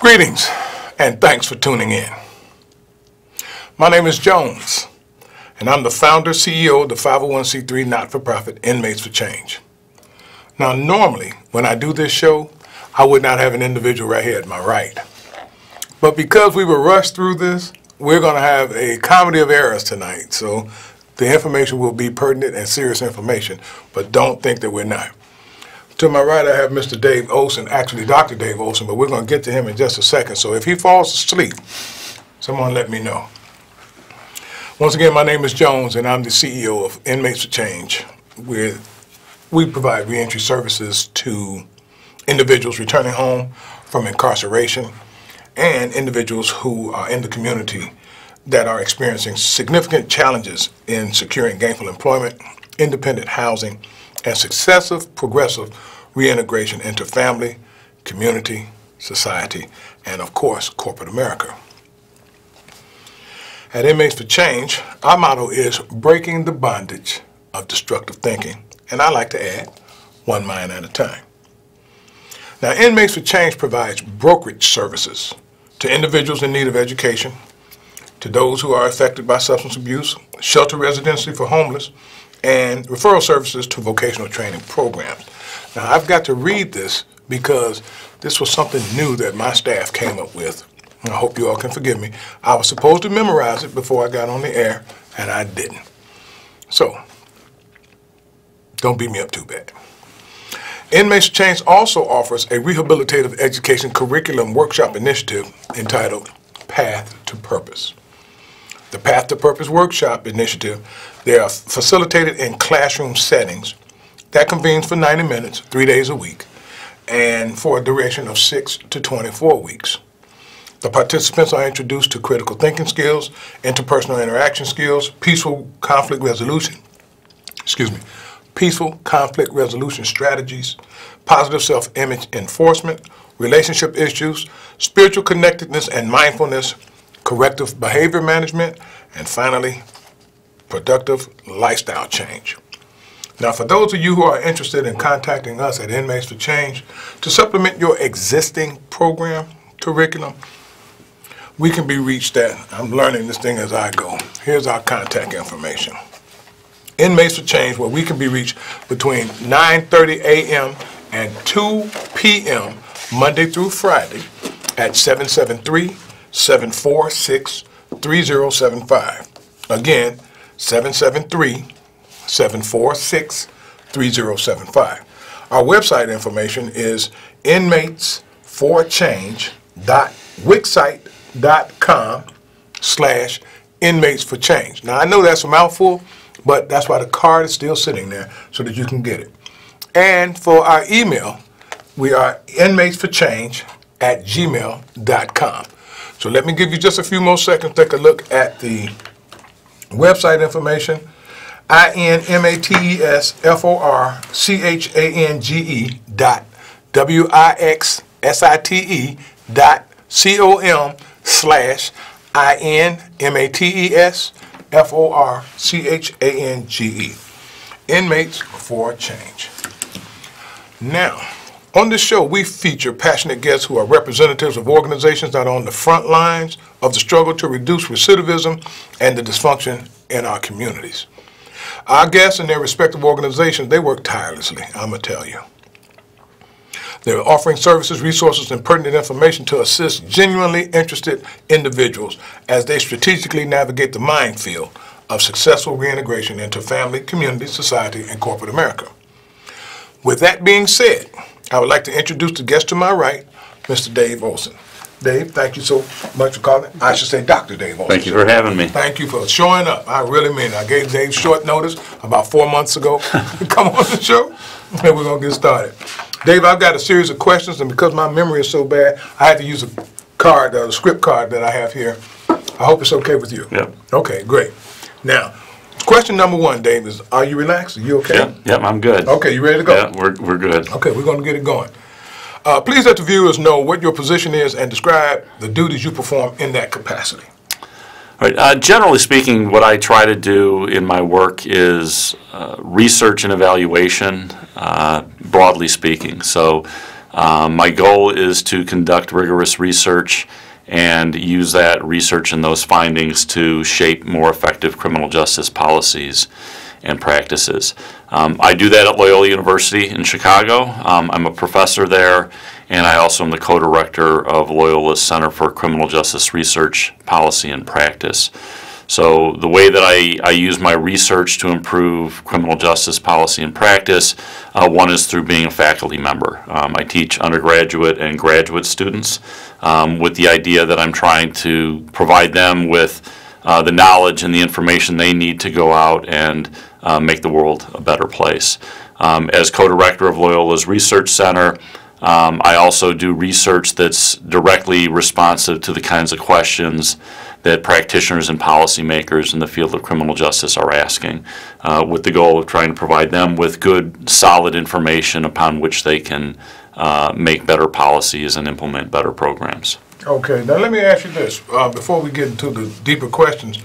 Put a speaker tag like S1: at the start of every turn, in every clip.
S1: Greetings and thanks for tuning in. My name is Jones, and I'm the founder CEO of the 501c3 not for profit Inmates for Change. Now, normally, when I do this show, I would not have an individual right here at my right. But because we were rushed through this, we're going to have a comedy of errors tonight. So the information will be pertinent and serious information, but don't think that we're not. To my right, I have Mr. Dave Olson, actually Dr. Dave Olson, but we're going to get to him in just a second. So if he falls asleep, someone let me know. Once again, my name is Jones, and I'm the CEO of Inmates for Change. We're, we provide reentry services to individuals returning home from incarceration and individuals who are in the community that are experiencing significant challenges in securing gainful employment, independent housing, and successive progressive reintegration into family, community, society, and of course, corporate America. At Inmates for Change, our motto is breaking the bondage of destructive thinking, and I like to add, one mind at a time. Now, Inmates for Change provides brokerage services to individuals in need of education, to those who are affected by substance abuse, shelter residency for homeless, and referral services to vocational training programs. Now, I've got to read this because this was something new that my staff came up with. I hope you all can forgive me. I was supposed to memorize it before I got on the air, and I didn't. So, don't beat me up too bad. Inmates Change also offers a rehabilitative education curriculum workshop initiative entitled Path to Purpose. The Path to Purpose Workshop Initiative, they are facilitated in classroom settings that convenes for 90 minutes, three days a week, and for a duration of 6 to 24 weeks. The participants are introduced to critical thinking skills, interpersonal interaction skills, peaceful conflict resolution, excuse me, peaceful conflict resolution strategies, positive self-image enforcement, relationship issues, spiritual connectedness and mindfulness, corrective behavior management, and finally, productive lifestyle change. Now, for those of you who are interested in contacting us at Inmates for Change to supplement your existing program curriculum, we can be reached at, I'm learning this thing as I go. Here's our contact information. Inmates for Change, where we can be reached between 9.30 a.m. and 2 p.m. Monday through Friday at 773 746 3075. Again, 773 746 3075. Our website information is inmatesforchange.wixsite.com slash inmates change. Now, I know that's a mouthful, but that's why the card is still sitting there so that you can get it. And for our email, we are inmatesforchange at gmail.com. So let me give you just a few more seconds, take a look at the website information. I-N-M-A-T-E-S-F-O-R-C-H-A-N-G-E dot W-I-X-S-I-T-E dot C-O-M slash I-N-M-A-T-E-S-F-O-R-C-H-A-N-G-E. Inmates for Change. Now, on this show, we feature passionate guests who are representatives of organizations that are on the front lines of the struggle to reduce recidivism and the dysfunction in our communities. Our guests and their respective organizations, they work tirelessly, I'm going to tell you. They're offering services, resources, and pertinent information to assist genuinely interested individuals as they strategically navigate the minefield of successful reintegration into family, community, society, and corporate America. With that being said, I would like to introduce the guest to my right, Mr. Dave Olson. Dave, thank you so much for calling. I should say Dr. Dave Olson.
S2: Thank you for having me.
S1: Thank you for showing up. I really mean it. I gave Dave short notice about four months ago. Come on the show, and we're going to get started. Dave, I've got a series of questions, and because my memory is so bad, I had to use a card, a script card that I have here. I hope it's okay with you.
S2: Yep.
S1: Okay, great. Now, question number one, Dave, is are you relaxed? Are you okay?
S2: Yep, yep, I'm good.
S1: Okay, you ready to go?
S2: Yeah, we're, we're good.
S1: Okay, we're going to get it going. Uh, please let the viewers know what your position is and describe the duties you perform in that capacity.
S2: All right, uh, generally speaking, what I try to do in my work is uh, research and evaluation, uh, broadly speaking. So Um, My goal is to conduct rigorous research and use that research and those findings to shape more effective criminal justice policies and practices. Um, I do that at Loyola University in Chicago. Um, I'm a professor there, and I also am the co-director of Loyola's Center for Criminal Justice Research, Policy, and Practice. So the way that I, I use my research to improve criminal justice policy and practice, uh, one is through being a faculty member. Um, I teach undergraduate and graduate students um, with the idea that I'm trying to provide them with uh, the knowledge and the information they need to go out and uh, make the world a better place. Um, as co-director of Loyola's Research Center, um, I also do research that's directly responsive to the kinds of questions that practitioners and policymakers in the field of criminal justice are asking, uh, with the goal of trying to provide them with good, solid information upon which they can uh, make better policies and implement better programs.
S1: Okay, now let me ask you this, uh, before we get into the deeper questions.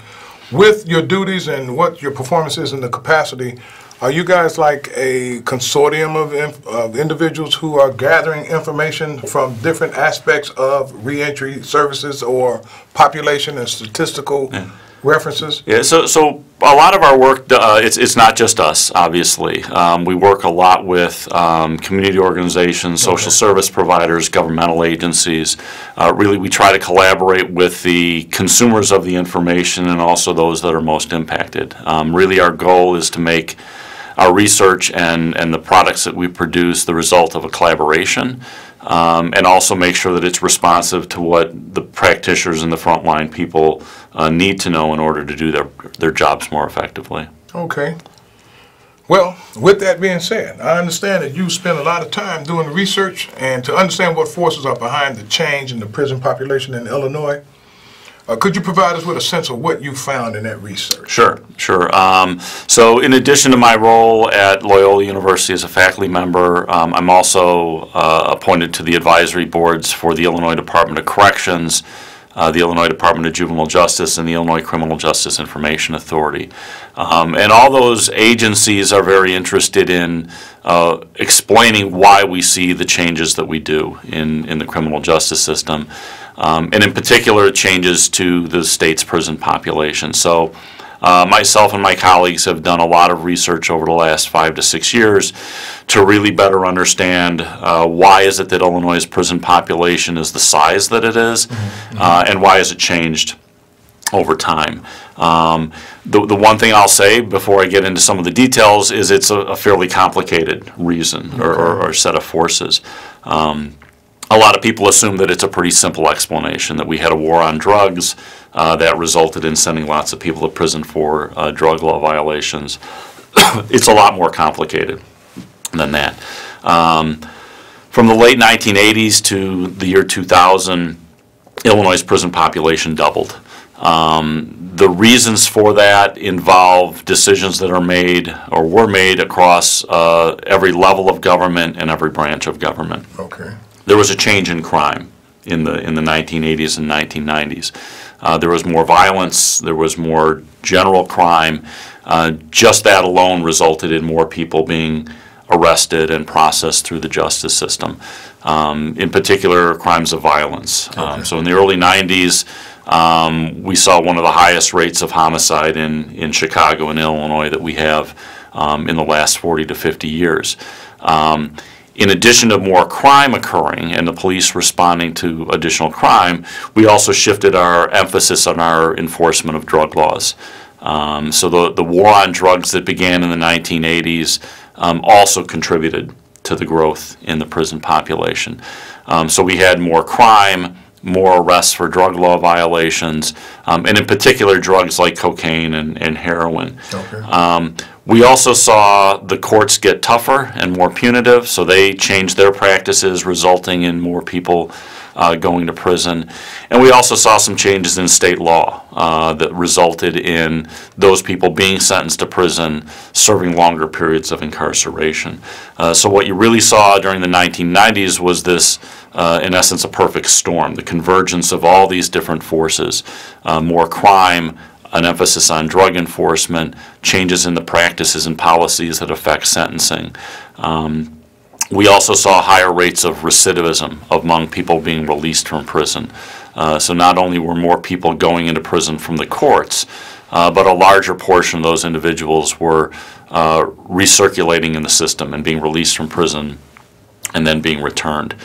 S1: With your duties and what your performance is in the capacity, are you guys like a consortium of, inf- of individuals who are gathering information from different aspects of reentry services or population and statistical references?
S2: Yeah, so, so a lot of our work, uh, it's, it's not just us, obviously. Um, we work a lot with, um, community organizations, social service providers, governmental agencies. Uh, really, we try to collaborate with the consumers of the information and also those that are most impacted. Um, really, our goal is to make our research and, and the products that we produce the result of a collaboration. Um, and also make sure that it's responsive to what the practitioners and the frontline people uh, need to know in order to do their, their jobs more effectively.
S1: Okay. Well, with that being said, I understand that you spend a lot of time doing research and to understand what forces are behind the change in the prison population in Illinois. Uh, could you provide us with a sense of what you found in that research?
S2: Sure, sure. Um, so in addition to my role at Loyola University as a faculty member, um, I'm also uh, appointed to the advisory boards for the Illinois Department of Corrections, uh, the Illinois Department of Juvenile Justice, and the Illinois Criminal Justice Information Authority. Um, and all those agencies are very interested in uh, explaining why we see the changes that we do in, in the criminal justice system um, and in particular changes to the state's prison population. So uh, myself and my colleagues have done a lot of research over the last five to six years to really better understand uh, why is it that Illinois' prison population is the size that it is, uh, and why has it changed over time. Um, the, the one thing I'll say before I get into some of the details is it's a, a fairly complicated reason or, or, or set of forces. Um, a lot of people assume that it's a pretty simple explanation that we had a war on drugs uh, that resulted in sending lots of people to prison for uh, drug law violations. it's a lot more complicated than that. Um, from the late 1980s to the year 2000, Illinois' prison population doubled. Um, the reasons for that involve decisions that are made or were made across uh, every level of government and every branch of government
S1: Okay.
S2: There was a change in crime in the in the 1980s and 1990s. Uh, there was more violence. There was more general crime. Uh, just that alone resulted in more people being arrested and processed through the justice system. Um, in particular, crimes of violence. Um, so in the early 90s, um, we saw one of the highest rates of homicide in in Chicago and Illinois that we have um, in the last 40 to 50 years. Um, in addition to more crime occurring and the police responding to additional crime, we also shifted our emphasis on our enforcement of drug laws. Um, so the, the war on drugs that began in the 1980s um, also contributed to the growth in the prison population. Um, so we had more crime, more arrests for drug law violations, um, and in particular drugs like cocaine and, and heroin.
S1: Okay.
S2: Um, we also saw the courts get tougher and more punitive, so they changed their practices, resulting in more people uh, going to prison. And we also saw some changes in state law uh, that resulted in those people being sentenced to prison, serving longer periods of incarceration. Uh, so what you really saw during the 1990s was this, uh, in essence, a perfect storm, the convergence of all these different forces, uh, more crime, an emphasis on drug enforcement, changes in the practices and policies that affect sentencing. Um, we also saw higher rates of recidivism among people being released from prison. Uh, So not only were more people going into prison from the courts, uh, but a larger portion of those individuals were uh, recirculating in the system and being released from prison and then being returned.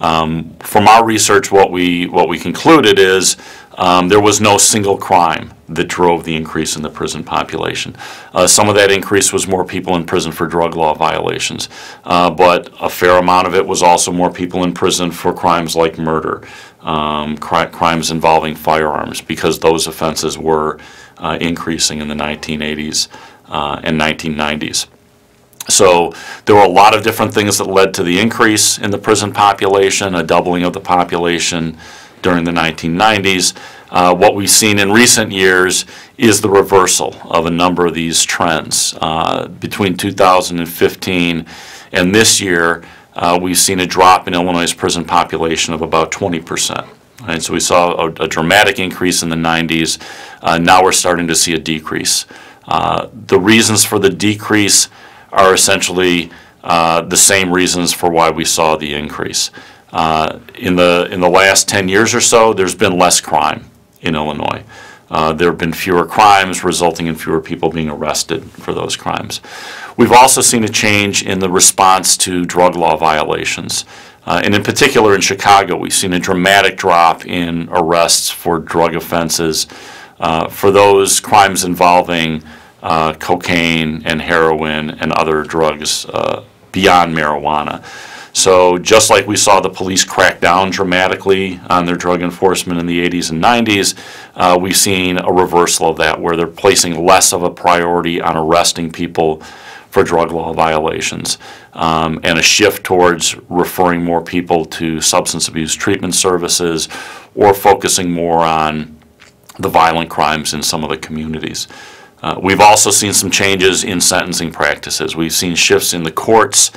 S2: Um, From our research, what we, what we concluded is um, there was no single crime that drove the increase in the prison population. Uh, Some of that increase was more people in prison for drug law violations, uh, but a fair amount of it was also more people in prison for crimes like murder, um, cri- crimes involving firearms, because those offenses were uh, increasing in the 1980s uh, and 1990s. So there were a lot of different things that led to the increase in the prison population, a doubling of the population during the 1990s. Uh, What we've seen in recent years is the reversal of a number of these trends. Uh, Between 2015 and this year, uh, we've seen a drop in Illinois' prison population of about 20%. And so we saw a a dramatic increase in the 90s. Uh, Now we're starting to see a decrease. Uh, The reasons for the decrease are essentially uh, the same reasons for why we saw the increase. Uh, In the, in the last 10 years or so, there's been less crime in Illinois. Uh, There have been fewer crimes, resulting in fewer people being arrested for those crimes. We've also seen a change in the response to drug law violations. Uh, And in particular, in Chicago, we've seen a dramatic drop in arrests for drug offenses, uh, for those crimes involving uh, cocaine and heroin and other drugs uh, beyond marijuana. So just like we saw the police crack down dramatically on their drug enforcement in the 80s and 90s, uh, we've seen a reversal of that, where they're placing less of a priority on arresting people for drug law violations, um, and a shift towards referring more people to substance abuse treatment services or focusing more on the violent crimes in some of the communities. Uh, We've also seen some changes in sentencing practices. We've seen shifts in the courts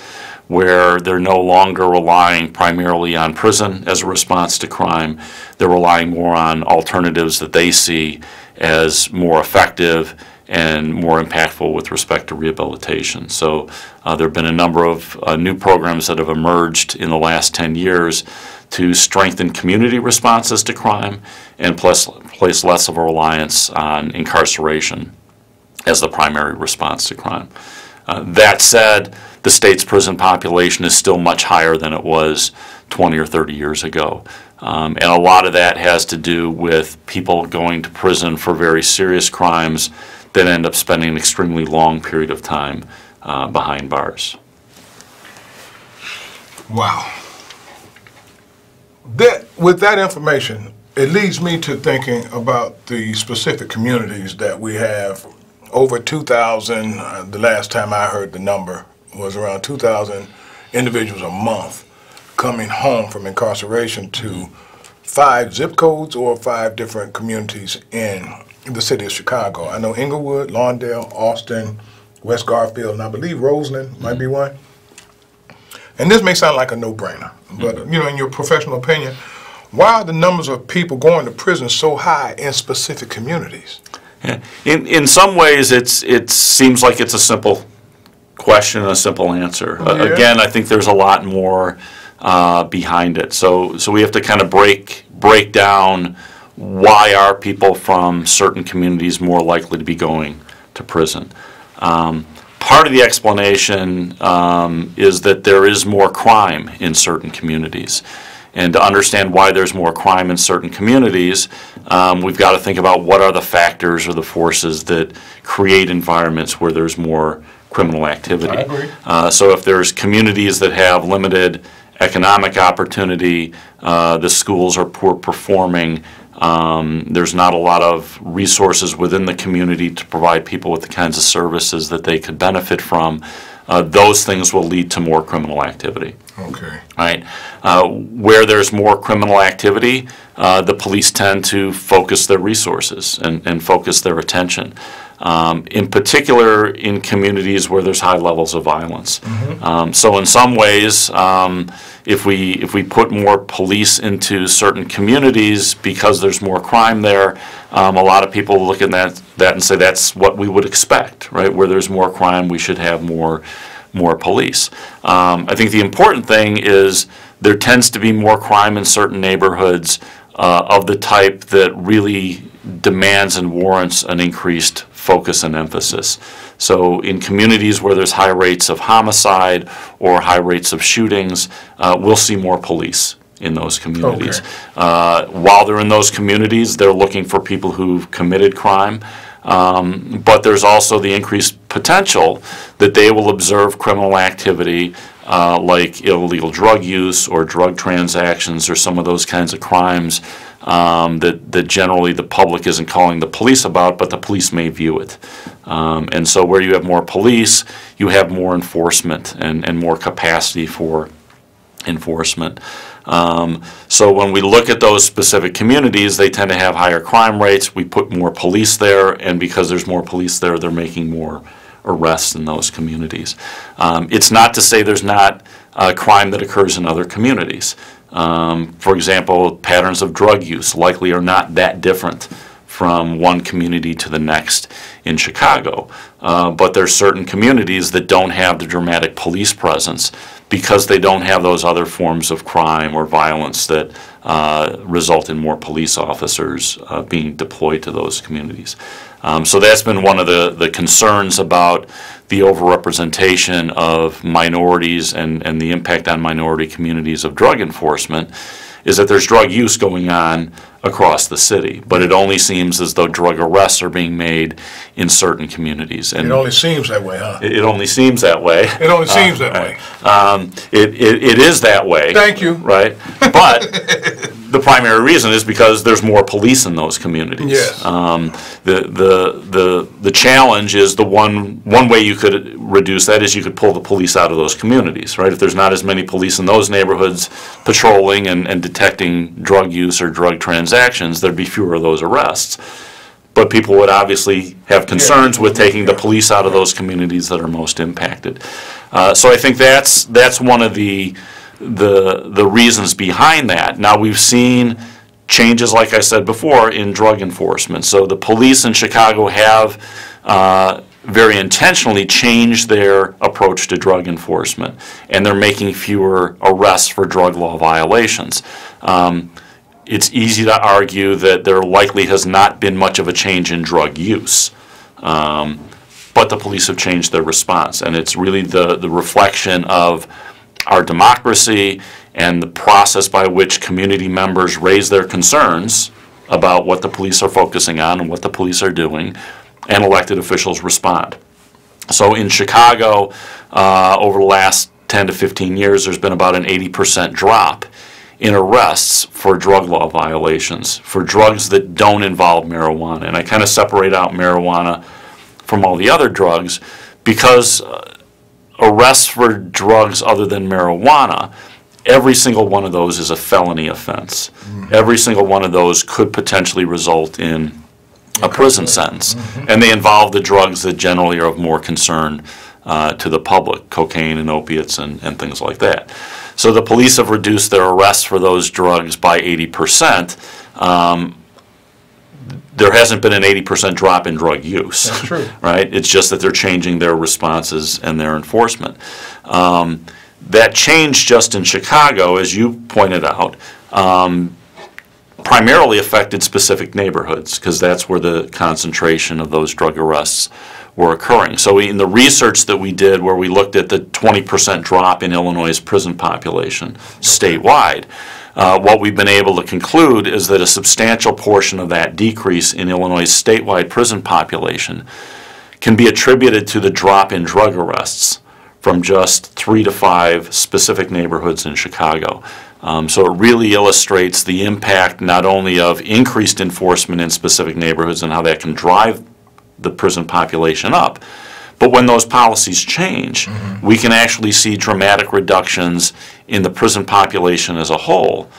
S2: where they're no longer relying primarily on prison as a response to crime. They're relying more on alternatives that they see as more effective and more impactful with respect to rehabilitation. So uh, there have been a number of uh, new programs that have emerged in the last 10 years to strengthen community responses to crime and plus, place less of a reliance on incarceration as the primary response to crime. Uh, That said, the state's prison population is still much higher than it was 20 or 30 years ago. Um, And a lot of that has to do with people going to prison for very serious crimes that end up spending an extremely long period of time uh, behind bars.
S1: Wow. That, with that information, it leads me to thinking about the specific communities that we have. Over 2,000, uh, the last time I heard the number was around 2,000 individuals a month coming home from incarceration to five zip codes or five different communities in the city of Chicago. I know Englewood, Lawndale, Austin, West Garfield, and I believe Roseland might be one. And this may sound like a no-brainer, but you know, in your professional opinion, why are the numbers of people going to prison so high in specific communities?
S2: In, in some ways, it's, it seems like it's a simple question and a simple answer. Uh, Again, I think there's a lot more uh, behind it. So, so we have to kind of break, break down why are people from certain communities more likely to be going to prison. Um, Part of the explanation um, is that there is more crime in certain communities. And to understand why there's more crime in certain communities, um, we've got to think about what are the factors or the forces that create environments where there's more criminal activity.
S1: I agree.
S2: Uh, So if there's communities that have limited economic opportunity, uh, the schools are poor performing, um, there's not a lot of resources within the community to provide people with the kinds of services that they could benefit from, uh, those things will lead to more criminal activity
S1: Okay.
S2: right? Uh, Where there's more criminal activity, uh, the police tend to focus their resources and, and focus their attention. Um, In particular, in communities where there's high levels of violence. Um, So in some ways, um, if we, if we put more police into certain communities because there's more crime there, um, a lot of people look at that, that and say that's what we would expect, right? Where there's more crime, we should have more more police. Um, I think the important thing is there tends to be more crime in certain neighborhoods uh, of the type that really demands and warrants an increased focus and emphasis. So in communities where there's high rates of homicide or high rates of shootings, uh, we'll see more police in those communities.
S1: Okay.
S2: Uh, While they're in those communities, they're looking for people who've committed crime. Um, But there's also the increased potential that they will observe criminal activity uh, like illegal drug use or drug transactions or some of those kinds of crimes um, that, that generally the public isn't calling the police about, but the police may view it. Um, And so where you have more police, you have more enforcement and, and more capacity for enforcement. Um, So when we look at those specific communities, they tend to have higher crime rates. We put more police there, and because there's more police there, they're making more arrests in those communities. Um, It's not to say there's not uh, crime that occurs in other communities. Um, For example, patterns of drug use likely are not that different from one community to the next in Chicago. Uh, But there's certain communities that don't have the dramatic police presence because they don't have those other forms of crime or violence that uh, result in more police officers uh, being deployed to those communities. Um, So that's been one of the, the concerns about the overrepresentation of minorities and, and the impact on minority communities of drug enforcement, is that there's drug use going on across the city, but it only seems as though drug arrests are being made in certain communities. And
S1: It only seems that way, huh?
S2: it it only seems that way.
S1: It only seems that way.
S2: Um, It, it, it is that way.
S1: Thank you.
S2: Right? But the primary reason is because there's more police in those communities.
S1: Yes.
S2: Um, The, the, the, the challenge is the one, one way you could reduce that is you could pull the police out of those communities, right? If there's not as many police in those neighborhoods patrolling and, and detecting drug use or drug transactions, there'd be fewer of those arrests. But people would obviously have concerns with taking the police out of those communities that are most impacted. Uh, So I think that's, that's one of the, the, the reasons behind that. Now, we've seen changes, like I said before, in drug enforcement. So the police in Chicago have uh, very intentionally changed their approach to drug enforcement, and they're making fewer arrests for drug law violations. Um, It's easy to argue that there likely has not been much of a change in drug use. Um, But the police have changed their response, and it's really the, the reflection of our democracy and the process by which community members raise their concerns about what the police are focusing on and what the police are doing, and elected officials respond. So in Chicago, uh, over the last 10 to 15 years, there's been about an 80% drop in arrests for drug law violations, for drugs that don't involve marijuana. And I kind of separate out marijuana from all the other drugs because uh, arrests for drugs other than marijuana, every single one of those is a felony offense. Every single one of those could potentially result in a prison sentence. And they involve the drugs that generally are of more concern uh, to the public, cocaine and opiates and, and things like that. So the police have reduced their arrests for those drugs by 80%. Um, There hasn't been an 80% drop in drug use.
S1: That's true.
S2: Right? It's just that they're changing their responses and their enforcement. Um, That change just in Chicago, as you pointed out, um, primarily affected specific neighborhoods, because that's where the concentration of those drug arrests were occurring. So in the research that we did, where we looked at the 20% drop in Illinois' prison population statewide, uh, what we've been able to conclude is that a substantial portion of that decrease in Illinois' statewide prison population can be attributed to the drop in drug arrests from just three to five specific neighborhoods in Chicago. Um, So it really illustrates the impact not only of increased enforcement in specific neighborhoods and how that can drive the prison population up, but when those policies change, we can actually see dramatic reductions in the prison population as a whole.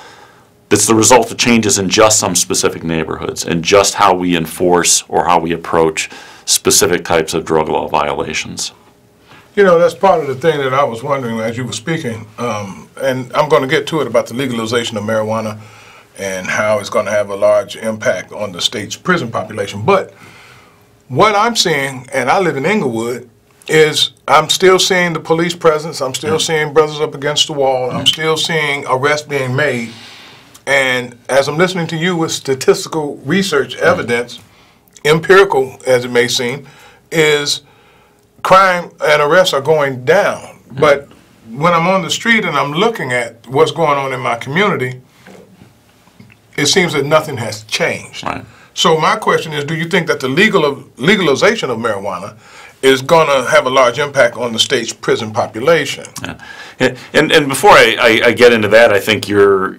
S2: That's the result of changes in just some specific neighborhoods and just how we enforce or how we approach specific types of drug law violations.
S1: You know, that's part of the thing that I was wondering as you were speaking, um, and I'm going to get to it about the legalization of marijuana and how it's going to have a large impact on the state's prison population. But what I'm seeing, and I live in Englewood, is I'm still seeing the police presence. I'm still mm. seeing brothers up against the wall. I'm mm. still seeing arrests being made. And as I'm listening to you with statistical research mm. evidence, empirical as it may seem, is crime and arrests are going down. But when I'm on the street and I'm looking at what's going on in my community, it seems that nothing has changed.
S2: Right.
S1: So my question is, do you think that the legal of, legalization of marijuana is going to have a large impact on the state's prison population?
S2: Yeah. And, and before I, I, I get into that, I think your,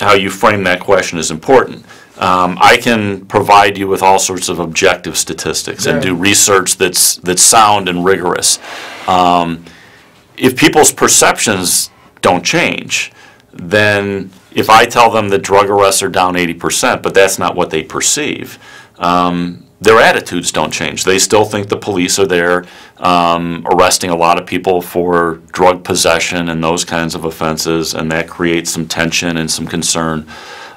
S2: how you frame that question is important. Um, I can provide you with all sorts of objective statistics and do research that's, that's sound and rigorous. Um, if people's perceptions don't change, then if I tell them that drug arrests are down 80%, but that's not what they perceive, um, their attitudes don't change. They still think the police are there um, arresting a lot of people for drug possession and those kinds of offenses, and that creates some tension and some concern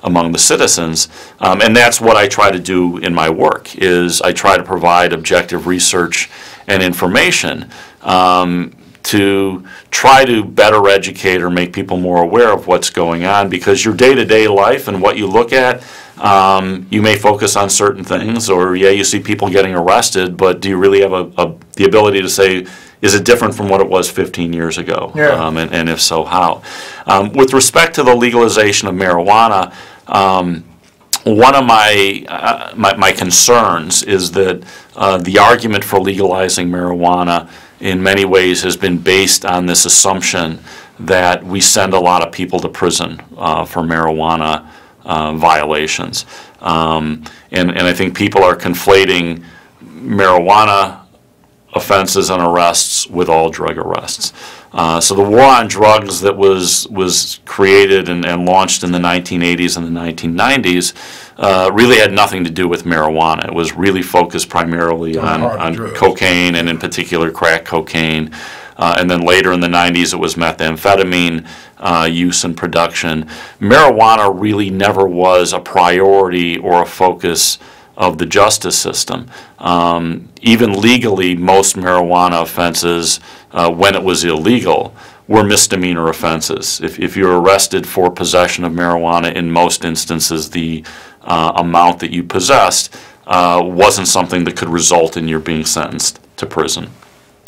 S2: among the citizens. Um, and that's what I try to do in my work, is I try to provide objective research and information um, to try to better educate or make people more aware of what's going on because your day-to-day life and what you look at, um, you may focus on certain things, or yeah, you see people getting arrested, but do you really have a, a, the ability to say, is it different from what it was 15 years ago?
S1: Yeah.
S2: Um, and, and if so, how? Um, with respect to the legalization of marijuana, um, one of my, uh, my, my concerns is that uh, the argument for legalizing marijuana in many ways has been based on this assumption that we send a lot of people to prison uh, for marijuana uh, violations. Um, and, and I think people are conflating marijuana offenses and arrests with all drug arrests. Uh, so the war on drugs that was was created and, and launched in the 1980s and the 1990s uh, really had nothing to do with marijuana. It was really focused primarily
S1: On
S2: on, on cocaine and in particular crack cocaine. Uh, and then later in the 90s, it was methamphetamine uh, use and production. Marijuana really never was a priority or a focus of the justice system. Um, even legally, most marijuana offenses, uh, when it was illegal, were misdemeanor offenses. If, if you're arrested for possession of marijuana, in most instances, the uh, amount that you possessed uh, wasn't something that could result in your being sentenced to prison.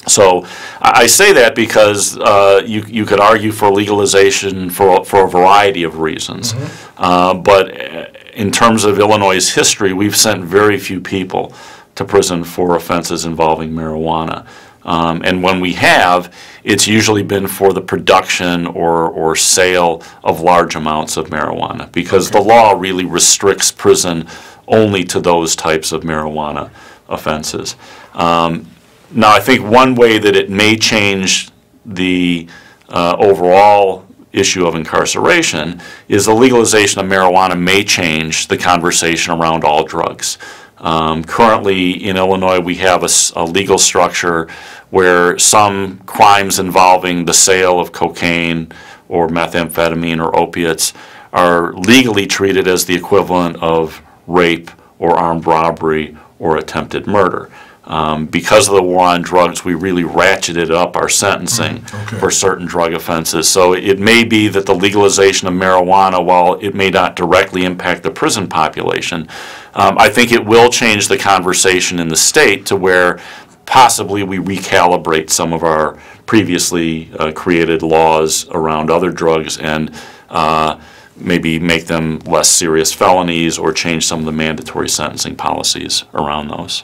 S2: So I say that because uh, you, you could argue for legalization for, for a variety of reasons. Uh, But uh, in terms of Illinois' history, we've sent very few people to prison for offenses involving marijuana. Um, And when we have, it's usually been for the production or, or sale of large amounts of marijuana, because the law really restricts prison only to those types of marijuana offenses. Um, now, I think one way that it may change the uh, overall issue of incarceration is the legalization of marijuana may change the conversation around all drugs. Um, Currently, in Illinois, we have a legal structure where some crimes involving the sale of cocaine or methamphetamine or opiates are legally treated as the equivalent of rape or armed robbery or attempted murder. Um, Because of the war on drugs, we really ratcheted up our sentencing
S1: okay.
S2: for certain drug offenses. So it may be that the legalization of marijuana, while it may not directly impact the prison population, um, I think it will change the conversation in the state to where possibly we recalibrate some of our previously uh, created laws around other drugs and uh, maybe make them less serious felonies or change some of the mandatory sentencing policies around those.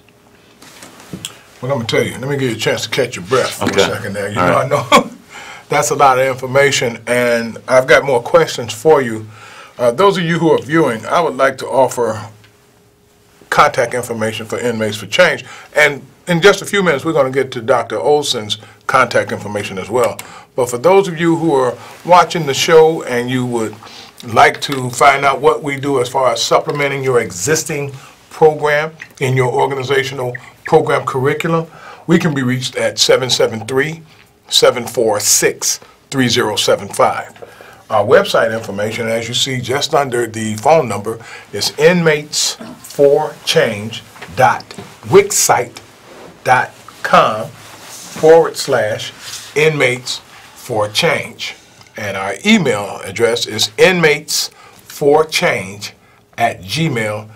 S1: Well, I'm gonna tell you. Let me give you a chance to catch your breath for
S2: Okay.
S1: a second there. You
S2: All
S1: know,
S2: right.
S1: I know that's a lot of information, and I've got more questions for you. Uh, those of you who are viewing, I would like to offer contact information for Inmates for Change, and in just a few minutes, we're going to get to Dr. Olson's contact information as well. But for those of you who are watching the show and you would like to find out what we do as far as supplementing your existing program in your organizational program curriculum, we can be reached at 773-746-3075. Our website information, as you see just under the phone number, is inmatesforchange.wixsite.com. forward slash inmates for change. And our email address is inmates for change at gmail.com.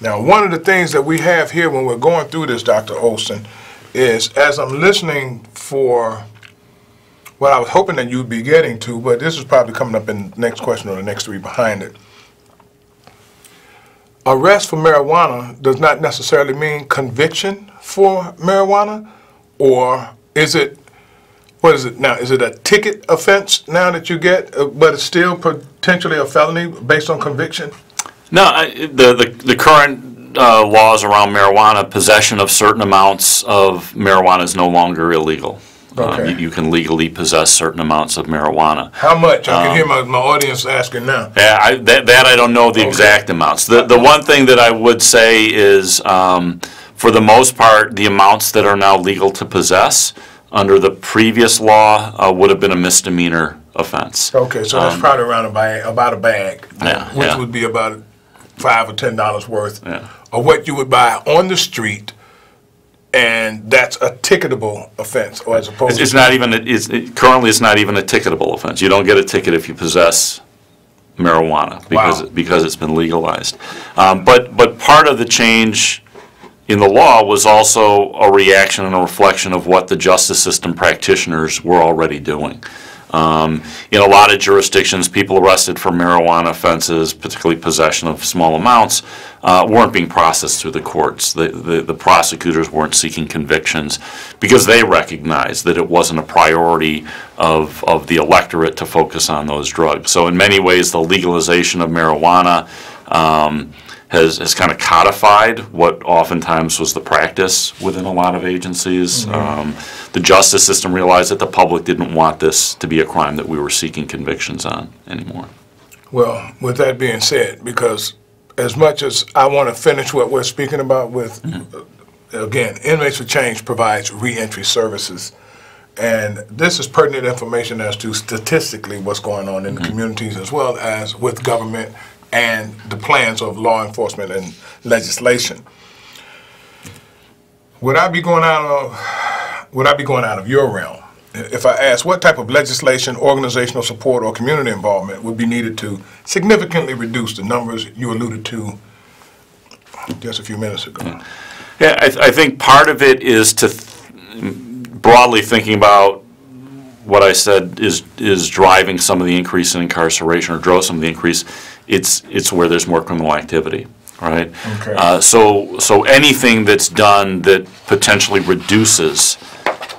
S1: Now, one of the things that we have here when we're going through this, Dr. Olson, is as I'm listening for what I was hoping that you'd be getting to, but this is probably coming up in the next question or the next three behind it. Arrest for marijuana does not necessarily mean conviction for marijuana, or is it, what is it now? Is it a ticket offense now that you get, uh, but it's still potentially a felony based on conviction?
S2: No, I- the, the, the current uh, laws around marijuana, possession of certain amounts of marijuana is no longer illegal. Um,
S1: Okay.
S2: you- You can legally possess certain amounts of marijuana.
S1: How much? I can hear my, my audience asking now.
S2: Yeah, I, that, that I don't know the exact amounts. The, the one thing that I would say is, um, for the most part, the amounts that are now legal to possess under the previous law, uh, would have been a misdemeanor offense.
S1: Okay, so that's probably around a bag, about a bag,
S2: Um, Yeah,
S1: which
S2: yeah.
S1: would be about five or ten dollars worth
S2: Yeah.
S1: of what you would buy on the street, and that's a ticketable offense, or as opposed
S2: It's, it's not even, a- it's, it- currently, it's not even a ticketable offense. You don't get a ticket if you possess marijuana because,
S1: Wow.
S2: because it's been legalized. Um, but, but part of the change in the law was also a reaction and a reflection of what the justice system practitioners were already doing. Um, In a lot of jurisdictions, people arrested for marijuana offenses, particularly possession of small amounts, uh, weren't being processed through the courts. The- The the prosecutors weren't seeking convictions because they recognized that it wasn't a priority of, of the electorate to focus on those drugs. So in many ways, the legalization of marijuana um, has, has kind of codified what oftentimes was the practice within a lot of agencies. Um, The justice system realized that the public didn't want this to be a crime that we were seeking convictions on anymore.
S1: Well, with that being said, because as much as I want to finish what we're speaking about with, uh, again, Inmates for Change provides reentry services. And this is pertinent information as to statistically what's going on in the communities as well as with government and the plans of law enforcement and legislation. Would I be going out of, would I be going out of your realm? If I ask what type of legislation, organizational support, or community involvement would be needed to significantly reduce the numbers you alluded to just a few minutes ago?
S2: Yeah, I, I think part of it is to, th- broadly thinking about what I said is, is driving some of the increase in incarceration, or drove some of the increase, it's, it's where there's more criminal activity, right?
S1: Okay.
S2: Uh, So, so anything that's done that potentially reduces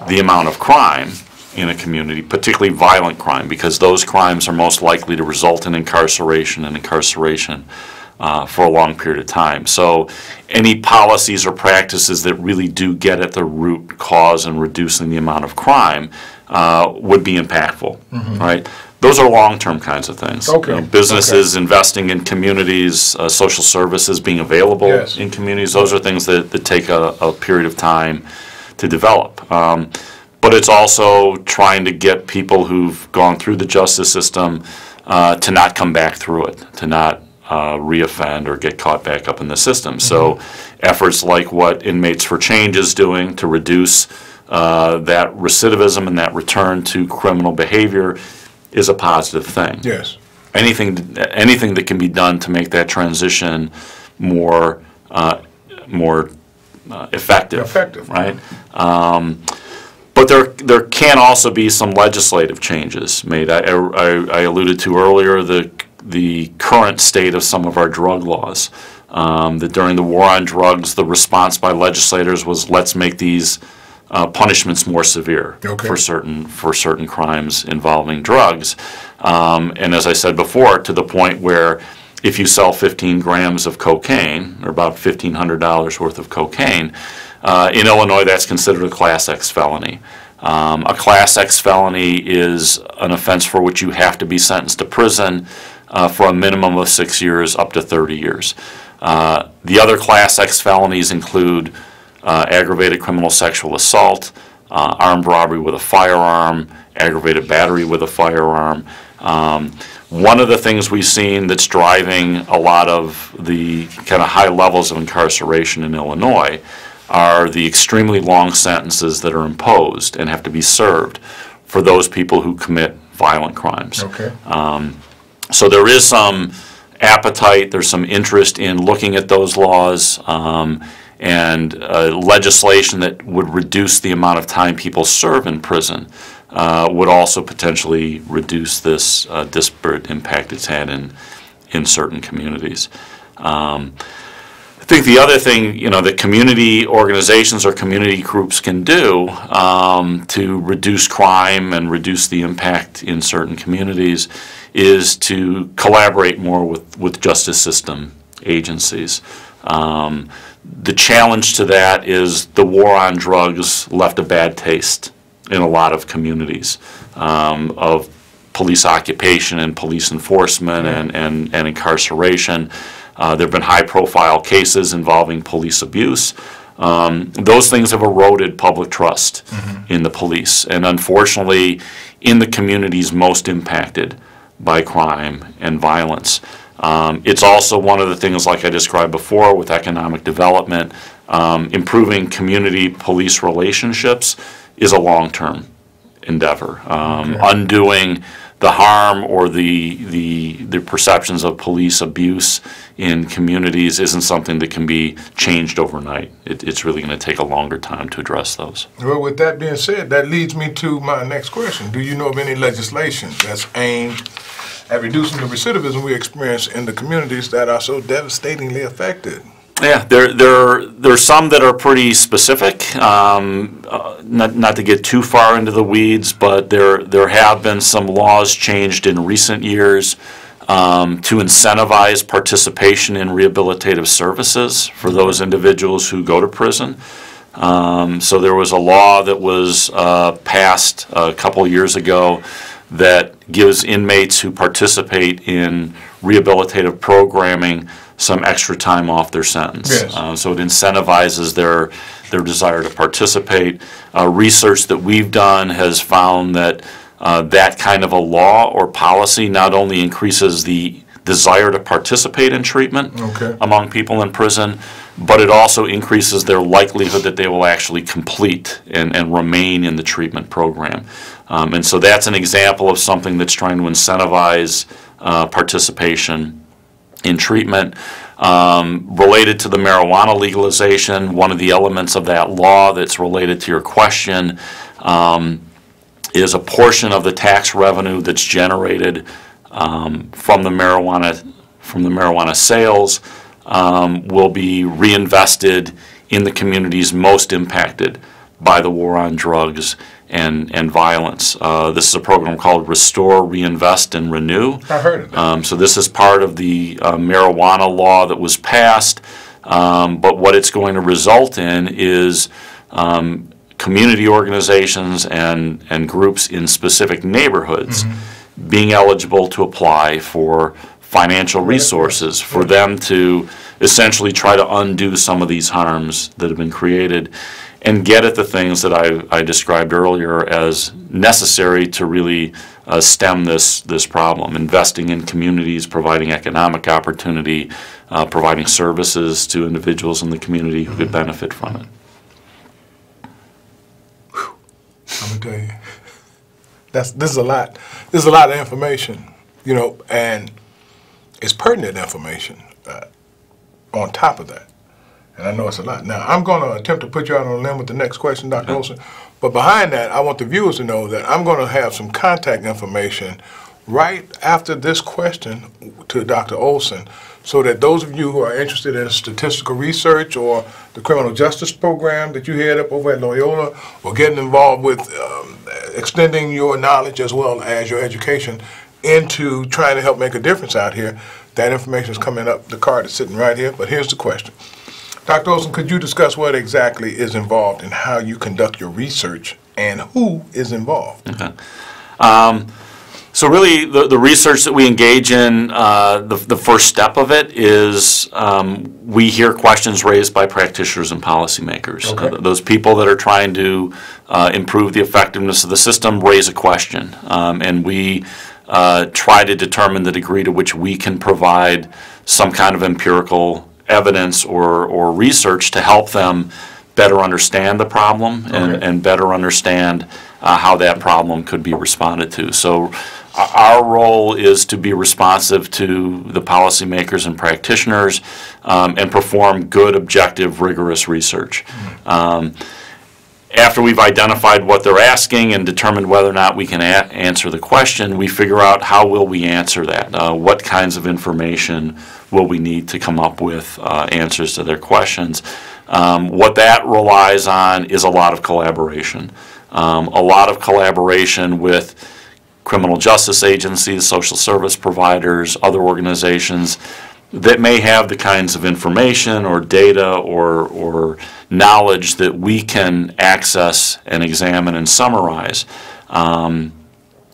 S2: the amount of crime in a community, particularly violent crime, because those crimes are most likely to result in incarceration and incarceration uh, for a long period of time. So any policies or practices that really do get at the root cause and reducing the amount of crime uh, would be impactful, right? Those are long-term kinds of things.
S1: Mm-hmm. Okay,
S2: You know, Businesses investing in communities, uh, social services being available
S1: Yes.
S2: in communities, those are things that, that take a, a period of time to develop. Um, But it's also trying to get people who've gone through the justice system uh, to not come back through it, to not uh, reoffend or get caught back up in the system. So efforts like what Inmates for Change is doing to reduce uh, that recidivism and that return to criminal behavior is a positive thing
S1: Yes.
S2: anything, anything that can be done to make that transition more, uh, more uh, effective.
S1: Effective.
S2: Right? Um, But there, there can also be some legislative changes made. I, I I alluded to earlier the, the current state of some of our drug laws. Um, That during the war on drugs, the response by legislators was, let's make these uh, punishments more severe
S1: Okay.
S2: for certain, for certain crimes involving drugs. Um, And as I said before, to the point where if you sell 15 grams of cocaine, or about $1,500 worth of cocaine, uh, in Illinois, that's considered a Class X felony. Um, A Class X felony is an offense for which you have to be sentenced to prison uh, for a minimum of six years, up to 30 years. Uh, The other Class X felonies include uh, aggravated criminal sexual assault, uh, armed robbery with a firearm, aggravated battery with a firearm. Um, One of the things we've seen that's driving a lot of the kind of high levels of incarceration in Illinois are the extremely long sentences that are imposed and have to be served for those people who commit violent crimes.
S1: Okay.
S2: So there is some appetite, there's some interest in looking at those laws, um, and uh, legislation that would reduce the amount of time people serve in prison uh, would also potentially reduce this uh, disparate impact it's had in, in certain communities. Um, I think the other thing, you know, that community organizations or community groups can do um, to reduce crime and reduce the impact in certain communities is to collaborate more with, with justice system agencies. Um, the challenge to that is the war on drugs left a bad taste in a lot of communities um, of police occupation and police enforcement and, and, and incarceration. Uh, there have been high-profile cases involving police abuse. Um, those things have eroded public trust in the police. And unfortunately, in the communities most impacted by crime and violence. Um, It's also one of the things, like I described before, with economic development, um, improving community police relationships is a long-term endeavor. Um, Undoing the harm or the, the, the perceptions of police abuse in communities isn't something that can be changed overnight. It, it's really gonna take a longer time to address those.
S1: Well, with that being said, that leads me to my next question. Do you know of any legislation that's aimed at reducing the recidivism we experience in the communities that are so devastatingly affected?
S2: Yeah, there, there, there are some that are pretty specific, um, uh, not, not to get too far into the weeds, but there, there have been some laws changed in recent years um, to incentivize participation in rehabilitative services for those individuals who go to prison. Um, so there was a law that was, uh, passed a couple years ago that gives inmates who participate in rehabilitative programming some extra time off their sentence.
S1: Yes.
S2: Uh, So it incentivizes their, their desire to participate. Uh, Research that we've done has found that uh, that kind of a law or policy not only increases the desire to participate in treatment
S1: Okay.
S2: among people in prison, but it also increases their likelihood that they will actually complete and, and remain in the treatment program. Um, And so that's an example of something that's trying to incentivize uh, participation in treatment. Um, Related to the marijuana legalization, one of the elements of that law that's related to your question um, is a portion of the tax revenue that's generated um, from the marijuana, from the marijuana sales um, will be reinvested in the communities most impacted by the war on drugs and, and violence. Uh, This is a program called Restore, Reinvest, and Renew.
S1: I heard of that.
S2: Um, So this is part of the uh, marijuana law that was passed, um, but what it's going to result in is um, community organizations and, and groups in specific neighborhoods being eligible to apply for financial resources for them to essentially try to undo some of these harms that have been created and get at the things that I, I described earlier as necessary to really uh, stem this, this problem. Investing in communities, providing economic opportunity, uh, providing services to individuals in the community who could benefit from it.
S1: I'm gonna tell you, that's this is a lot. This is a lot of information, you know, and it's pertinent information. Uh, on top of that, and I know it's a lot. Now I'm going to attempt to put you out on a limb with the next question, Dr. Olson. But behind that, I want the viewers to know that I'm going to have some contact information right after this question to Dr. Olson, so that those of you who are interested in statistical research or the criminal justice program that you head up over at Loyola, or getting involved with um, extending your knowledge as well as your education into trying to help make a difference out here, that information is coming up. The card is sitting right here. But here's the question. Dr. Olson, could you discuss what exactly is involved in how you conduct your research and who is involved? Okay.
S2: So really, the, the research that we engage in, uh, the, the first step of it is um, we hear questions raised by practitioners and policymakers.
S1: Okay.
S2: Uh, Those people that are trying to uh, improve the effectiveness of the system raise a question. Um, And we uh, try to determine the degree to which we can provide some kind of empirical evidence or, or research to help them better understand the problem and,
S1: Okay.
S2: and better understand uh, how that problem could be responded to. So our role is to be responsive to the policymakers and practitioners um, and perform good, objective, rigorous research. Um, after we've identified what they're asking and determined whether or not we can answer the question, we figure out how will we answer that? Uh, what kinds of information will we need to come up with uh, answers to their questions? Um, what that relies on is a lot of collaboration. Um, a lot of collaboration with criminal justice agencies, social service providers, other organizations that may have the kinds of information or data or, or knowledge that we can access and examine and summarize um,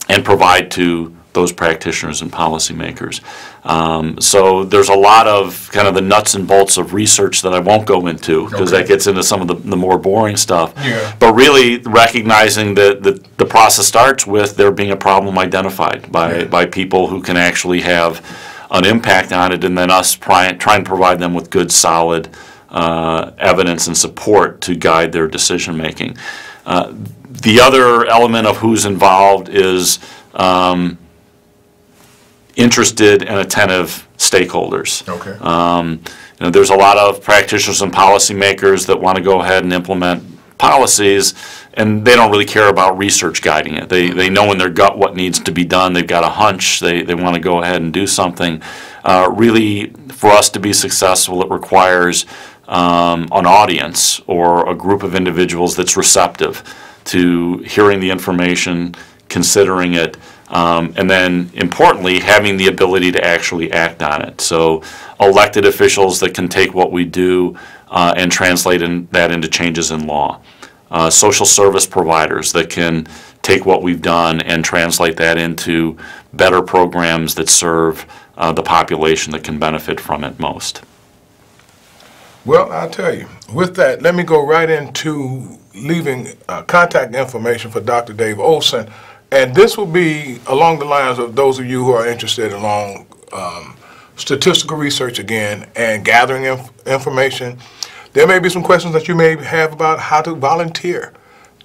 S2: and provide to those practitioners and policymakers. Um, so there's a lot of kind of the nuts and bolts of research that I won't go into because that gets into some of the, the more boring stuff.
S1: Yeah.
S2: But really recognizing that the, the process starts with there being a problem identified by,
S1: Yeah.
S2: by people who can actually have an impact on it and then us try, try and provide them with good, solid uh, evidence and support to guide their decision-making. Uh, The other element of who's involved is um, interested and attentive stakeholders.
S1: Okay.
S2: Um, You know, there's a lot of practitioners and policymakers that want to go ahead and implement policies, and they don't really care about research guiding it. They, they know in their gut what needs to be done, they've got a hunch, they, they want to go ahead and do something. Uh, Really, for us to be successful, it requires um, an audience or a group of individuals that's receptive to hearing the information, considering it, um, and then importantly, having the ability to actually act on it. So elected officials that can take what we do uh, and translate in, that into changes in law. Uh, social service providers that can take what we've done and translate that into better programs that serve uh, the population that can benefit from it most.
S1: Well, I'll tell you. With that, let me go right into leaving uh, contact information for Dr. Dave Olson. And this will be along the lines of those of you who are interested along um, statistical research again and gathering inf- information. There may be some questions that you may have about how to volunteer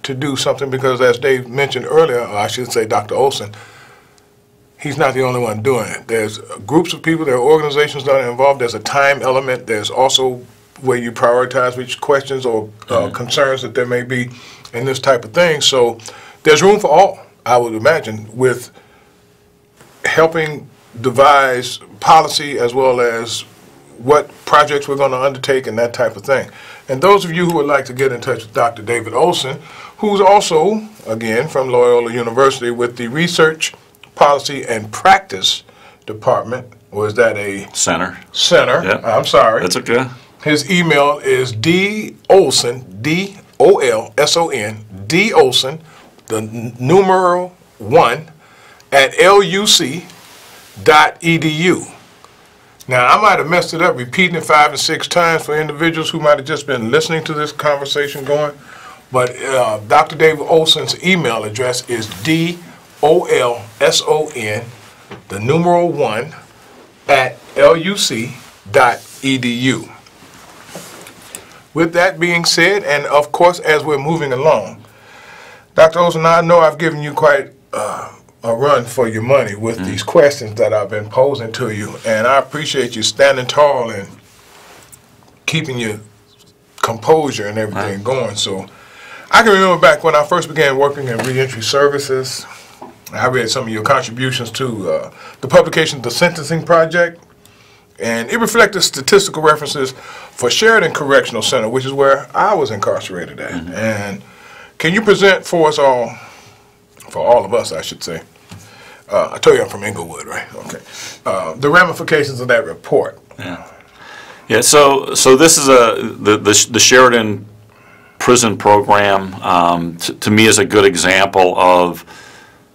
S1: to do something because as Dave mentioned earlier, or I should say Dr. Olson, he's not the only one doing it. There's groups of people, there are organizations that are involved, there's a time element, there's also where you prioritize which questions or uh, concerns that there may be in this type of thing. So there's room for all, I would imagine, with helping devise policy as well as what projects we're going to undertake and that type of thing. And those of you who would like to get in touch with Dr. David Olson, who's also, again, from Loyola University with the Research, Policy, and Practice Department, or is that a
S2: Center.
S1: center?
S2: Yeah.
S1: I'm sorry.
S2: That's okay.
S1: His email is D Olson, D O L S O N, D Olson, the numeral one, at luc dot edu. Now, I might have messed it up repeating it five and six times for individuals who might have just been listening to this conversation going, but uh, Dr. David Olson's email address is D O L S O N, the numeral one, at luc dot edu. With that being said, and of course, as we're moving along, Dr. Olson, I know I've given you quite uh, a run for your money with these questions that I've been posing to you, and I appreciate you standing tall and keeping your composure and everything going. So I can remember back when I first began working in reentry services, I read some of your contributions to uh, the publication the Sentencing Project. And it reflected statistical references for Sheridan Correctional Center, which is where I was incarcerated at. And can you present for us all, for all of us, I should say, uh, I told you I'm from Englewood, right? Okay. Uh, the ramifications of that report.
S2: Yeah. Yeah, so, so this is a, the, the the Sheridan Prison Program, um, to, to me is a good example of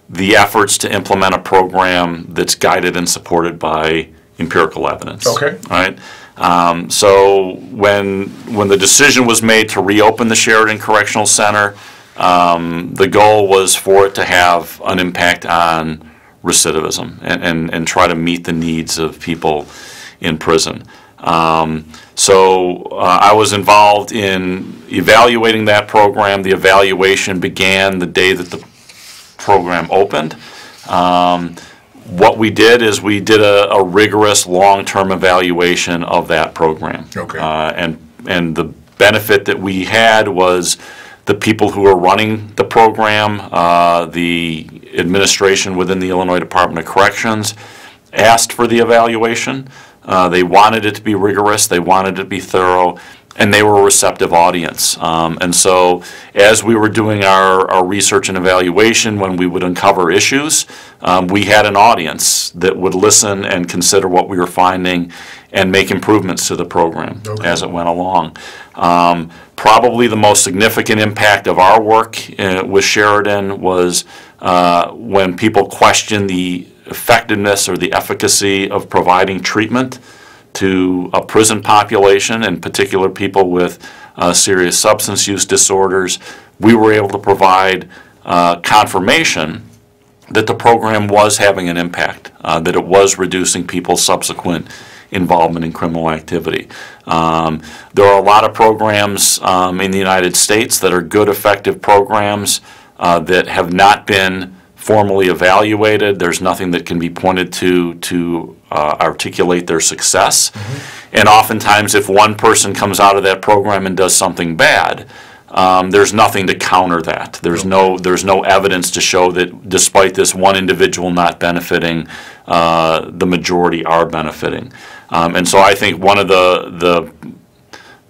S2: the efforts to implement a program that's guided and supported by empirical evidence.
S1: Okay.
S2: Right? Um, so when, when the decision was made to reopen the Sheridan Correctional Center, um, the goal was for it to have an impact on recidivism and, and, and try to meet the needs of people in prison. Um, So uh, I was involved in evaluating that program. The evaluation began the day that the program opened. Um, What we did is we did a a rigorous, long-term evaluation of that program.
S1: Okay.
S2: Uh, And, and the benefit that we had was the people who were running the program, uh, the administration within the Illinois Department of Corrections, asked for the evaluation. Uh, They wanted it to be rigorous, they wanted it to be thorough, and they were a receptive audience. Um, And so, as we were doing our, our research and evaluation, when we would uncover issues, um, we had an audience that would listen and consider what we were finding and make improvements to the program as it went along. Um, Probably the most significant impact of our work uh, with Sheridan was uh, when people questioned the effectiveness or the efficacy of providing treatment to a prison population, in particular people with uh, serious substance use disorders, we were able to provide uh, confirmation that the program was having an impact, uh, that it was reducing people's subsequent involvement in criminal activity. Um, There are a lot of programs um, in the United States that are good, effective programs uh, that have not been formally evaluated. There's nothing that can be pointed to to uh, articulate their success. And oftentimes, if one person comes out of that program and does something bad, um, there's nothing to counter that. There's no, there's no evidence to show that despite this one individual not benefiting, uh, the majority are benefiting. Um, And so I think one of the, the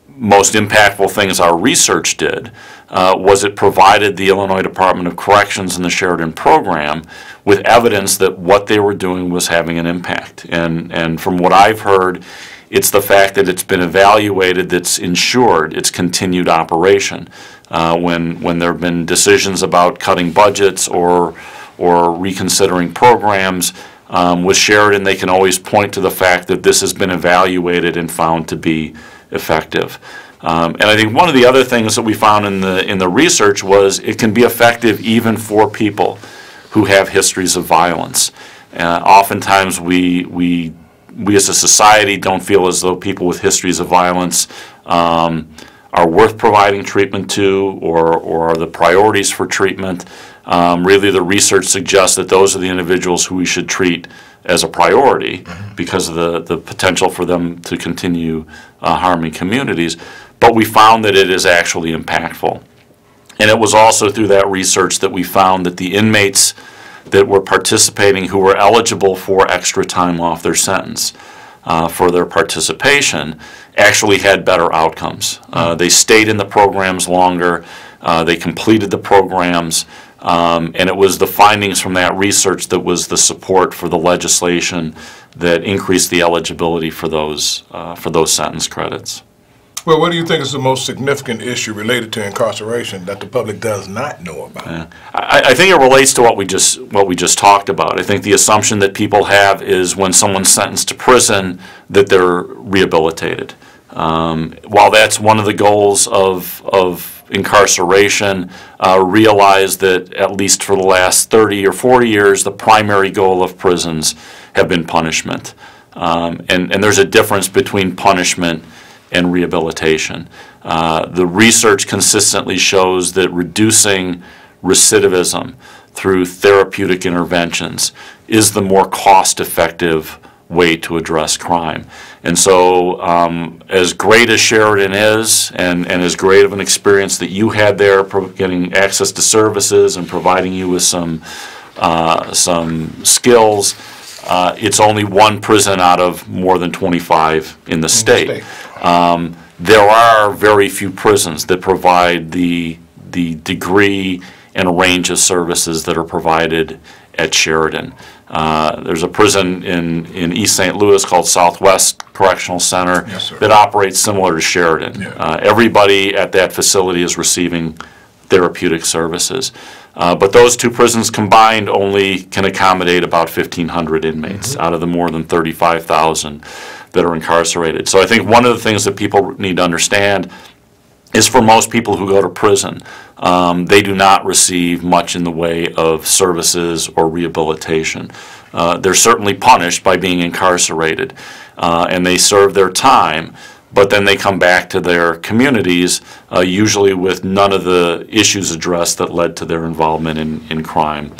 S2: most impactful things our research did uh, was it provided the Illinois Department of Corrections and the Sheridan program with evidence that what they were doing was having an impact. And, and from what I've heard, it's the fact that it's been evaluated that's ensured its continued operation. Uh, When, when there have been decisions about cutting budgets or, or reconsidering programs, um, with Sheridan, they can always point to the fact that this has been evaluated and found to be effective. Um, And I think one of the other things that we found in the, in the research was it can be effective even for people who have histories of violence. Uh, Oftentimes, we, we, we as a society don't feel as though people with histories of violence um, are worth providing treatment to or, or are the priorities for treatment. Um, Really, the research suggests that those are the individuals who we should treat as a priority because of the, the potential for them to continue uh, harming communities. But we found that it is actually impactful. And it was also through that research that we found that the inmates that were participating who were eligible for extra time off their sentence uh, for their participation actually had better outcomes. Uh, They stayed in the programs longer, uh, they completed the programs, um, and it was the findings from that research that was the support for the legislation that increased the eligibility for those, uh, for those sentence credits.
S1: Well, what do you think is the most significant issue related to incarceration that the public does not know about?
S2: I, I think it relates to what we just, what we just talked about. I think the assumption that people have is when someone's sentenced to prison, that they're rehabilitated. Um, While that's one of the goals of, of incarceration, uh, realize that at least for the last 30 or 40 years, the primary goal of prisons have been punishment. Um, And, and there's a difference between punishment and rehabilitation. Uh, The research consistently shows that reducing recidivism through therapeutic interventions is the more cost-effective way to address crime. And so, um, as great as Sheridan is, and, and as great of an experience that you had there, getting access to services and providing you with some, uh, some skills, uh, it's only one prison out of more than 25 in the state.
S1: state.
S2: Um, There are very few prisons that provide the, the degree and range of services that are provided at Sheridan. Uh, There's a prison in, in East St. Louis called Southwest Correctional Center
S1: Yes,
S2: that operates similar to Sheridan.
S1: Yeah.
S2: Uh, Everybody at that facility is receiving therapeutic services. Uh, But those two prisons combined only can accommodate about 1,500 inmates out of the more than 35,000 that are incarcerated. So I think one of the things that people need to understand is for most people who go to prison, um, they do not receive much in the way of services or rehabilitation. Uh, They're certainly punished by being incarcerated, uh, and they serve their time, but then they come back to their communities, uh, usually with none of the issues addressed that led to their involvement in, in crime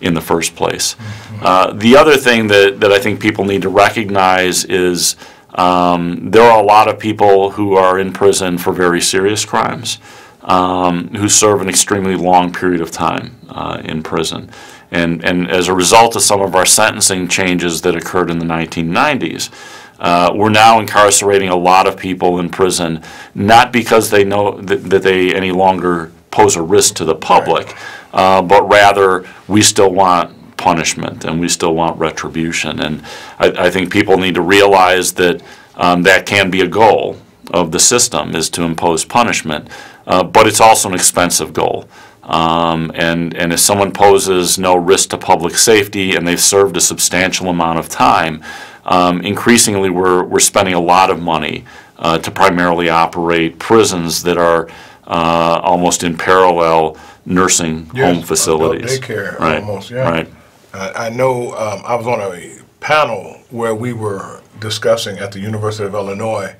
S2: in the first place. Uh, The other thing that, that I think people need to recognize is um, there are a lot of people who are in prison for very serious crimes, um, who serve an extremely long period of time uh, in prison. And, and as a result of some of our sentencing changes that occurred in the 1990s, uh, we're now incarcerating a lot of people in prison, not because they know that, that they any longer pose a risk to the public, uh, but rather we still want punishment and we still want retribution. And I, I think people need to realize that um, that can be a goal of the system is to impose punishment, uh, but it's also an expensive goal. Um, and, and if someone poses no risk to public safety and they've served a substantial amount of time, um, increasingly we're, we're spending a lot of money uh, to primarily operate prisons that are uh, almost in parallel nursing
S1: Yes,
S2: home
S1: adult
S2: facilities.
S1: daycare,
S2: Right,
S1: almost, yeah.
S2: Right.
S1: I, I know, um, I was on a panel where we were discussing at the University of Illinois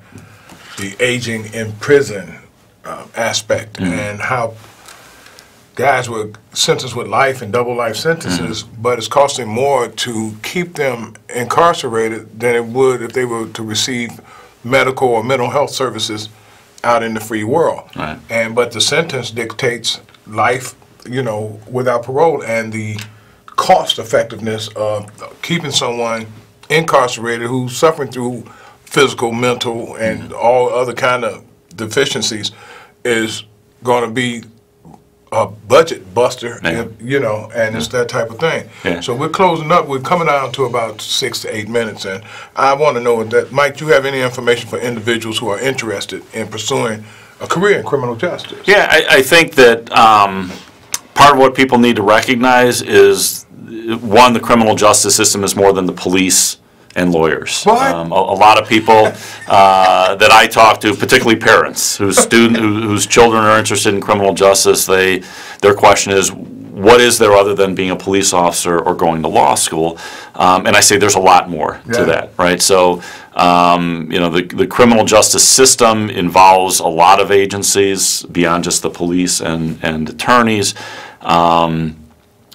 S1: the aging in prison um, aspect
S2: Mm-hmm.
S1: and how guys were sentenced with life and double life sentences,
S2: Mm-hmm.
S1: but it's costing more to keep them incarcerated than it would if they were to receive medical or mental health services out in the free world.
S2: Right.
S1: And but the sentence dictates life, you know, without parole, and the cost effectiveness of keeping someone incarcerated who's suffering through physical, mental, and all other kind of deficiencies is going to be a budget buster,
S2: Yeah.
S1: you know, and it's that type of thing.
S2: Yeah.
S1: So we're closing up. We're coming down to about six to eight minutes, and I want to know that, Mike, do you have any information for individuals who are interested in pursuing a career in criminal justice?
S2: Yeah, I, I think that um, part of what people need to recognize is, one, the criminal justice system is more than the police and lawyers. Um, a, a lot of people uh, that I talk to, particularly parents whose student, who, whose children are interested in criminal justice, they their question is, what is there other than being a police officer or going to law school? Um, and I say there's a lot more
S1: Yeah.
S2: to that, right? So, um, you know, the, the criminal justice system involves a lot of agencies beyond just the police and, and attorneys. Um,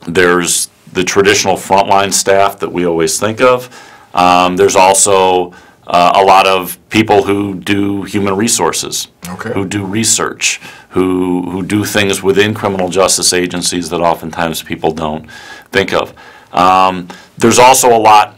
S2: there's the traditional frontline staff that we always think of. Um, there's also uh, a lot of people who do human resources,
S1: Okay.
S2: who do research, who who do things within criminal justice agencies that oftentimes people don't think of. Um, there's also a lot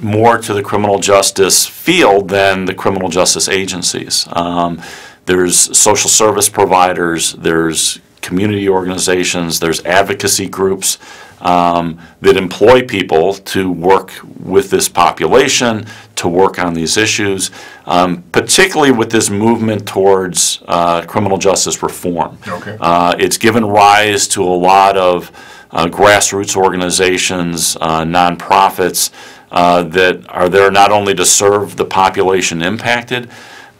S2: more to the criminal justice field than the criminal justice agencies. Um, there's social service providers, there's community organizations, there's advocacy groups um, that employ people to work with this population, to work on these issues, um, particularly with this movement towards uh, criminal justice reform.
S1: Okay.
S2: Uh, It's given rise to a lot of uh, grassroots organizations, uh, nonprofits uh, that are there not only to serve the population impacted,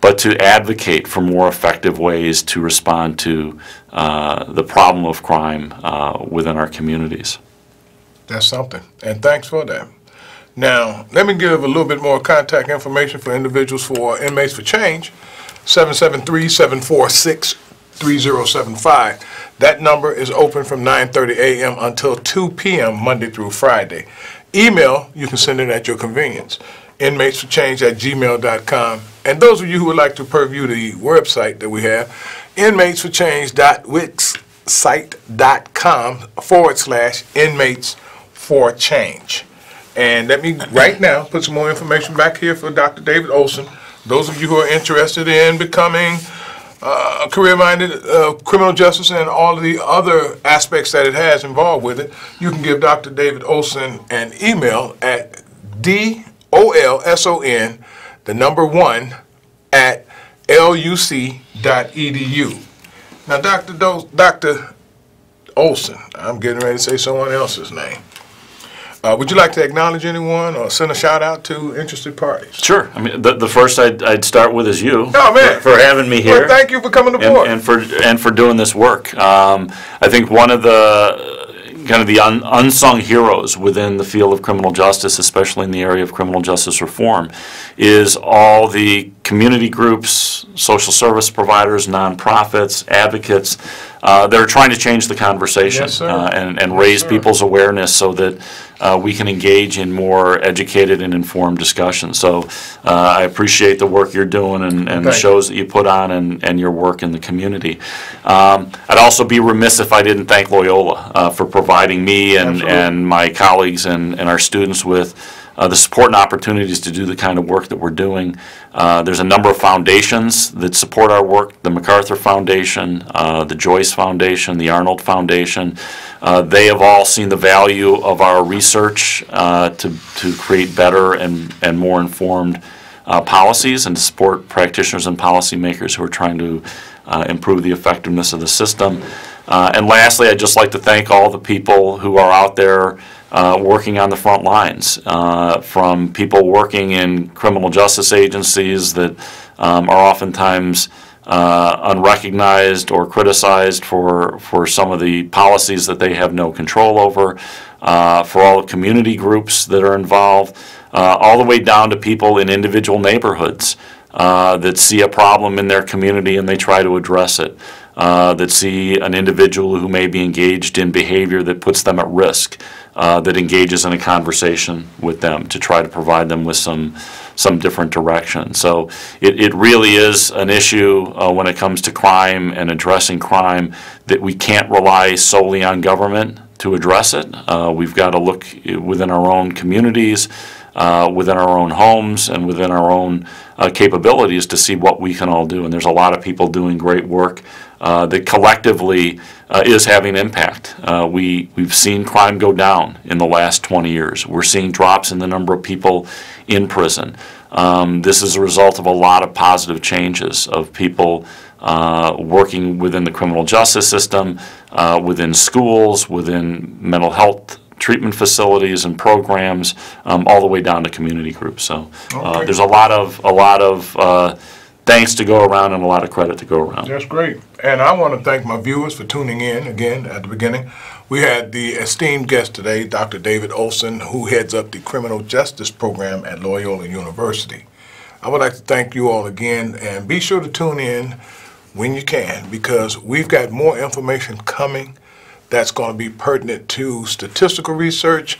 S2: but to advocate for more effective ways to respond to uh, the problem of crime uh, within our communities.
S1: That's something, and thanks for that. Now, let me give a little bit more contact information for individuals for Inmates for Change, 773-746-3075. That number is open from 9:30 a.m. until 2 p.m. Monday through Friday. Email, you can send it at your convenience, inmatesforchange@gmail.com. And those of you who would like to purview the website that we have, inmatesforchange.wixsite.com forward slash inmates for change. And let me, right now, put some more information back here for Dr. David Olson. Those of you who are interested in becoming uh, career-minded uh, criminal justice and all of the other aspects that it has involved with it, you can give Dr. David Olson an email at D-O-L-S-O-N, the number one, at luc.edu. Now, Dr. Do- Dr. Olson, I'm getting ready to say someone else's name. Uh, would you like to acknowledge anyone or send a shout out to interested parties?
S2: Sure. I mean, the, the first I'd, I'd start with is you.
S1: Oh, man.
S2: For, for having me here.
S1: Well, thank you for coming
S2: and,
S1: aboard.
S2: and for and for doing this work. Um, I think one of the kind of the un- unsung heroes within the field of criminal justice, especially in the area of criminal justice reform, is all the community groups, social service providers, nonprofits, advocates uh, that are trying to change the conversation
S1: Yes, sir.
S2: uh, and, and raise
S1: sir.
S2: people's awareness so that uh, we can engage in more educated and informed discussion. So uh, I appreciate the work you're doing and, and the shows that you put on and, and your work in the community. Um, I'd also be remiss if I didn't thank Loyola uh, for providing me and,
S1: Absolutely.
S2: and my colleagues and, and our students with the support and opportunities to do the kind of work that we're doing. Uh, There's a number of foundations that support our work, the MacArthur Foundation, uh, the Joyce Foundation, the Arnold Foundation. Uh, They have all seen the value of our research uh, to, to create better and, and more informed uh, policies and support practitioners and policymakers who are trying to uh, improve the effectiveness of the system. Uh, And lastly, I'd just like to thank all the people who are out there uh, working on the front lines, uh, from people working in criminal justice agencies that um, are oftentimes uh, unrecognized or criticized for, for some of the policies that they have no control over, uh, for all the community groups that are involved, uh, all the way down to people in individual neighborhoods uh, that see a problem in their community and they try to address it, uh, that see an individual who may be engaged in behavior that puts them at risk, uh, that engages in a conversation with them to try to provide them with some, some different direction. So it, it really is an issue uh, when it comes to crime and addressing crime that we can't rely solely on government to address it. Uh, We've got to look within our own communities, uh, within our own homes, and within our own uh, capabilities to see what we can all do. And there's a lot of people doing great work uh, that collectively uh, is having impact. Uh, We, we've seen crime go down in the last 20 years. We're seeing drops in the number of people in prison. Um, This is a result of a lot of positive changes of people uh, working within the criminal justice system, uh, within schools, within mental health treatment facilities and programs, um, all the way down to community groups. So uh,
S1: Okay.
S2: there's a lot of, a lot of uh, thanks to go around and a lot of credit to go around.
S1: That's great. And I want to thank my viewers for tuning in again at the beginning. We had the esteemed guest today, Dr. David Olson, who heads up the Criminal Justice Program at Loyola University. I would like to thank you all again and be sure to tune in when you can because we've got more information coming that's going to be pertinent to statistical research,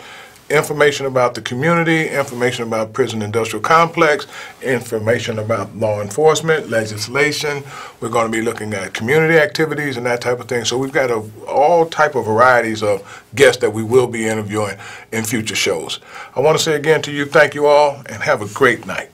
S1: information about the community, information about prison industrial complex, information about law enforcement, legislation. We're going to be looking at community activities and that type of thing. So we've got a, all type of varieties of guests that we will be interviewing in future shows. I want to say again to you, thank you all, and have a great night.